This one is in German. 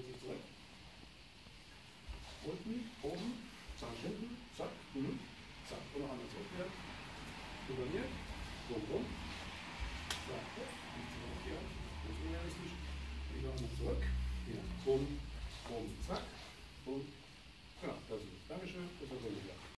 dreht zurück. Unten, oben, zack, hinten, zack, mhm. zack. Und noch einmal zurück wieder. Über mir, rum, rum. Zack, zurück, ja. Das ist unrealistisch. Wieder einmal zurück. Hier, rum, rum, zack. Und, genau, das ist es. Dankeschön, das war's wieder.